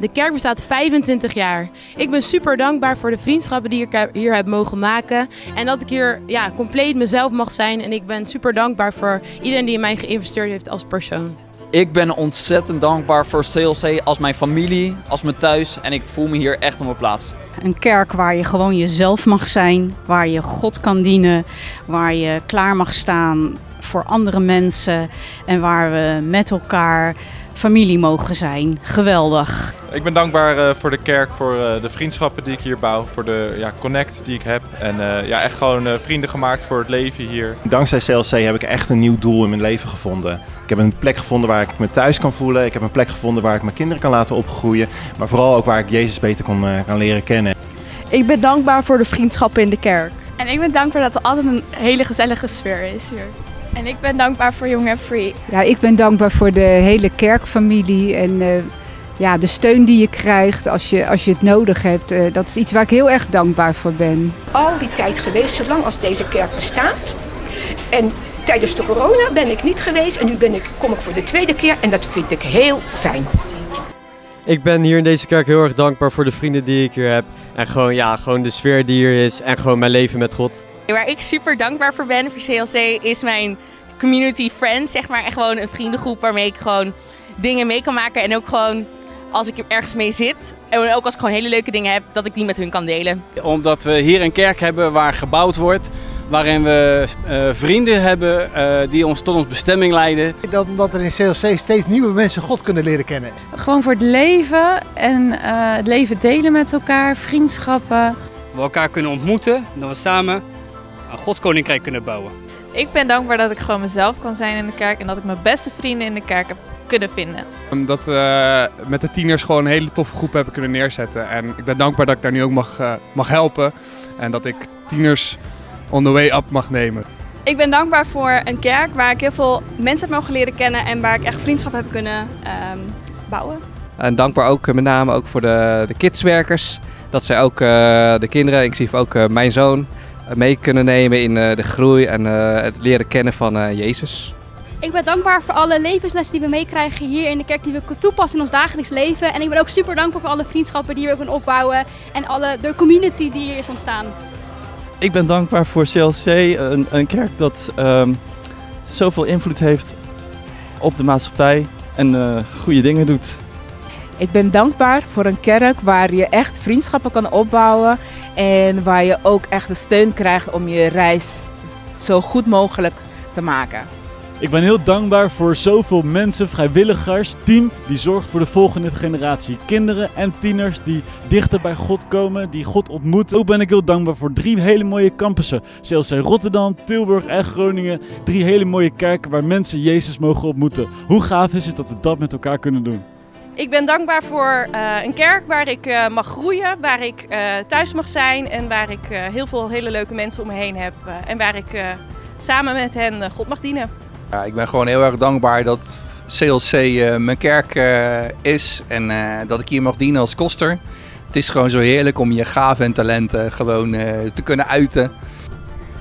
De kerk bestaat 25 jaar. Ik ben super dankbaar voor de vriendschappen die ik hier heb mogen maken. En dat ik hier ja, compleet mezelf mag zijn. En ik ben super dankbaar voor iedereen die in mij geïnvesteerd heeft als persoon. Ik ben ontzettend dankbaar voor CLC als mijn familie, als mijn thuis en ik voel me hier echt op mijn plaats. Een kerk waar je gewoon jezelf mag zijn, waar je God kan dienen, waar je klaar mag staan voor andere mensen en waar we met elkaar familie mogen zijn. Geweldig. Ik ben dankbaar uh, voor de kerk, voor uh, de vriendschappen die ik hier bouw, voor de ja, connect die ik heb. En uh, ja, echt gewoon vrienden gemaakt voor het leven hier. Dankzij CLC heb ik echt een nieuw doel in mijn leven gevonden. Ik heb een plek gevonden waar ik me thuis kan voelen. Ik heb een plek gevonden waar ik mijn kinderen kan laten opgroeien. Maar vooral ook waar ik Jezus beter kan, kan leren kennen. Ik ben dankbaar voor de vriendschappen in de kerk. En ik ben dankbaar dat er altijd een hele gezellige sfeer is hier. En ik ben dankbaar voor Young and Free. Ja, ik ben dankbaar voor de hele kerkfamilie en uh, ja, de steun die je krijgt als je, als je het nodig hebt. Uh, dat is iets waar ik heel erg dankbaar voor ben. Al die tijd geweest, zolang als deze kerk bestaat. En tijdens de corona ben ik niet geweest en nu ben ik, kom ik voor de tweede keer en dat vind ik heel fijn. Ik ben hier in deze kerk heel erg dankbaar voor de vrienden die ik hier heb. En gewoon, ja, gewoon de sfeer die hier is en gewoon mijn leven met God. Waar ik super dankbaar voor ben voor CLC is mijn community friends, zeg maar. Echt gewoon een vriendengroep waarmee ik gewoon dingen mee kan maken. En ook gewoon als ik ergens mee zit en ook als ik gewoon hele leuke dingen heb, dat ik die met hun kan delen. Omdat we hier een kerk hebben waar gebouwd wordt, waarin we uh, vrienden hebben uh, die ons tot ons bestemming leiden. Dat, omdat er in CLC steeds nieuwe mensen God kunnen leren kennen. Gewoon voor het leven en uh, het leven delen met elkaar, vriendschappen. We elkaar kunnen ontmoeten, dat we samen een Gods koninkrijk kunnen bouwen. Ik ben dankbaar dat ik gewoon mezelf kan zijn in de kerk en dat ik mijn beste vrienden in de kerk heb kunnen vinden. Dat we met de tieners gewoon een hele toffe groep hebben kunnen neerzetten. En ik ben dankbaar dat ik daar nu ook mag, uh, mag helpen en dat ik tieners on the way up mag nemen. Ik ben dankbaar voor een kerk waar ik heel veel mensen heb mogen leren kennen en waar ik echt vriendschap heb kunnen um, bouwen. En dankbaar ook met name ook voor de, de kidswerkers. Dat zij ook uh, de kinderen, inclusief ook uh, mijn zoon, mee kunnen nemen in de groei en het leren kennen van Jezus. Ik ben dankbaar voor alle levenslessen die we meekrijgen hier in de kerk, die we kunnen toepassen in ons dagelijks leven. En ik ben ook super dankbaar voor alle vriendschappen die we kunnen opbouwen en alle, de community die hier is ontstaan. Ik ben dankbaar voor CLC, een, een kerk dat um, zoveel invloed heeft op de maatschappij en uh, goede dingen doet. Ik ben dankbaar voor een kerk waar je echt vriendschappen kan opbouwen en waar je ook echt de steun krijgt om je reis zo goed mogelijk te maken. Ik ben heel dankbaar voor zoveel mensen, vrijwilligers, team die zorgt voor de volgende generatie. Kinderen en tieners die dichter bij God komen, die God ontmoeten. Ook ben ik heel dankbaar voor drie hele mooie campussen. In Rotterdam, Tilburg en Groningen. Drie hele mooie kerken waar mensen Jezus mogen ontmoeten. Hoe gaaf is het dat we dat met elkaar kunnen doen? Ik ben dankbaar voor uh, een kerk waar ik uh, mag groeien, waar ik uh, thuis mag zijn en waar ik heel veel hele leuke mensen om me heen heb. en waar ik samen met hen God mag dienen. Ja, ik ben gewoon heel erg dankbaar dat CLC uh, mijn kerk uh, is en uh, dat ik hier mag dienen als koster. Het is gewoon zo heerlijk om je gaven en talenten gewoon te kunnen uiten.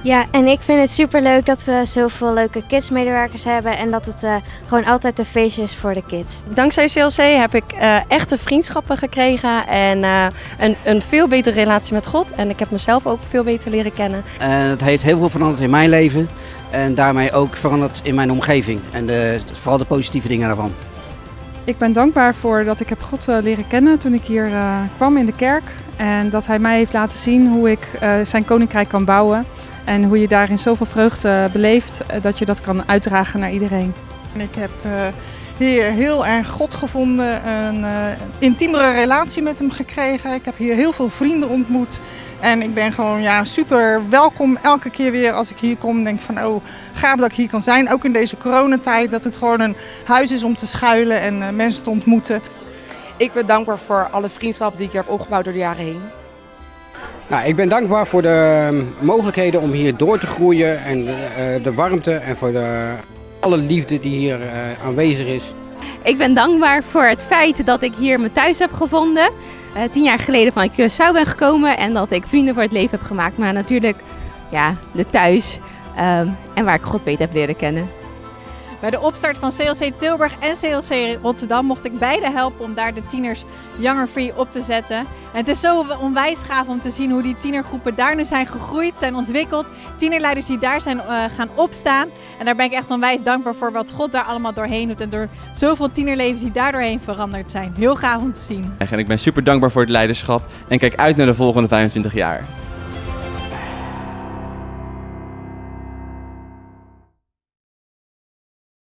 Ja, en ik vind het super leuk dat we zoveel leuke kidsmedewerkers hebben en dat het uh, gewoon altijd een feestje is voor de kids. Dankzij CLC heb ik uh, echte vriendschappen gekregen en uh, een, een veel betere relatie met God. En ik heb mezelf ook veel beter leren kennen. En het heeft heel veel veranderd in mijn leven en daarmee ook veranderd in mijn omgeving. En de, vooral de positieve dingen daarvan. Ik ben dankbaar voor dat ik heb God leren kennen toen ik hier kwam in de kerk. En dat hij mij heeft laten zien hoe ik zijn koninkrijk kan bouwen. En hoe je daarin zoveel vreugde beleeft, dat je dat kan uitdragen naar iedereen. Ik heb uh, hier heel erg God gevonden, een uh, intiemere relatie met hem gekregen. Ik heb hier heel veel vrienden ontmoet. En ik ben gewoon ja, super welkom elke keer weer als ik hier kom. Denk van oh, gaaf dat ik hier kan zijn. Ook in deze coronatijd, dat het gewoon een huis is om te schuilen en uh, mensen te ontmoeten. Ik ben dankbaar voor alle vriendschappen die ik hier heb opgebouwd door de jaren heen. Nou, ik ben dankbaar voor de mogelijkheden om hier door te groeien en uh, de warmte en voor de, alle liefde die hier uh, aanwezig is. Ik ben dankbaar voor het feit dat ik hier mijn thuis heb gevonden. Uh, tien jaar geleden van Curaçao ben gekomen en dat ik vrienden voor het leven heb gemaakt. Maar natuurlijk ja, de thuis en waar ik God beter heb leren kennen. Bij de opstart van CLC Tilburg en CLC Rotterdam mocht ik beide helpen om daar de tieners Younger Free op te zetten. En het is zo onwijs gaaf om te zien hoe die tienergroepen daar nu zijn gegroeid, zijn ontwikkeld. Tienerleiders die daar zijn uh, gaan opstaan. En daar ben ik echt onwijs dankbaar voor wat God daar allemaal doorheen doet. En door zoveel tienerlevens die daar doorheen veranderd zijn. Heel gaaf om te zien. En ik ben super dankbaar voor het leiderschap en kijk uit naar de volgende 25 jaar.